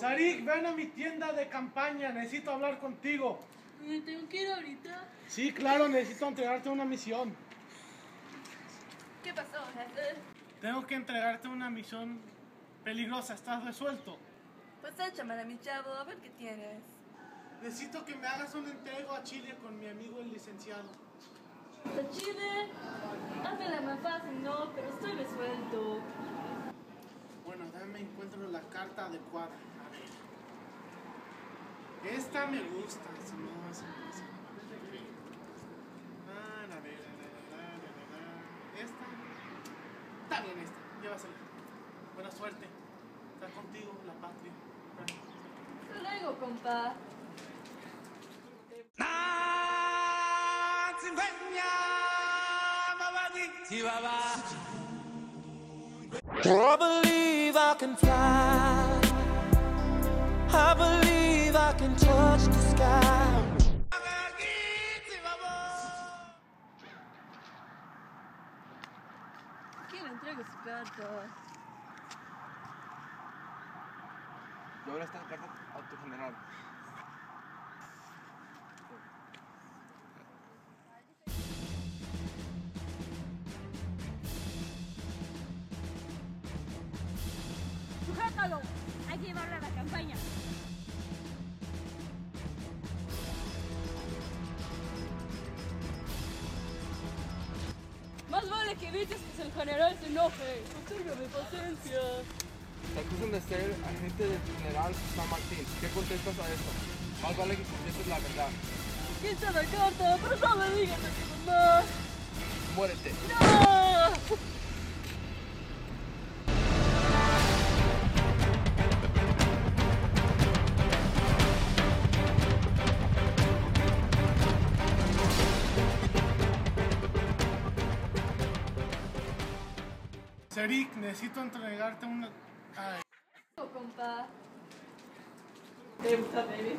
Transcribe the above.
Sarik, ven a mi tienda de campaña, necesito hablar contigo. ¿Me tengo que ir ahorita? Sí, claro, necesito entregarte una misión. ¿Qué pasó, jefe? Tengo que entregarte una misión peligrosa, ¿estás resuelto? Pues échame a mi chavo, a ver qué tienes. Necesito que me hagas un entrego a Chile con mi amigo el licenciado. ¿De Chile? Hazmela más fácil, no, pero estoy resuelto. Bueno, dame encuentro la carta adecuada. Esta me gusta. Si no, no, esa no. A ver, a ver, a ver, a ver, a ver. Esta. Está bien esta. Llévasela. Buena suerte. Está contigo la patria. Te luego, compa. I believe I can fly. I believe I can touch the sky. ¿Quién entrega su carta? Yo ahora esta carta a tu general. ¡Sujétalo! A la campaña. Más vale que evites que el general se enoje. Consérvame paciencia. Te acusan de ser agente del general San Martín. ¿Qué contestas a esto? Más vale que contestes la verdad. ¿Quién te da carta? Pero no me digas mamá. Muérete. ¡No! Sarik, necesito entregarte una. Ay. compa. ¿Te gusta, baby?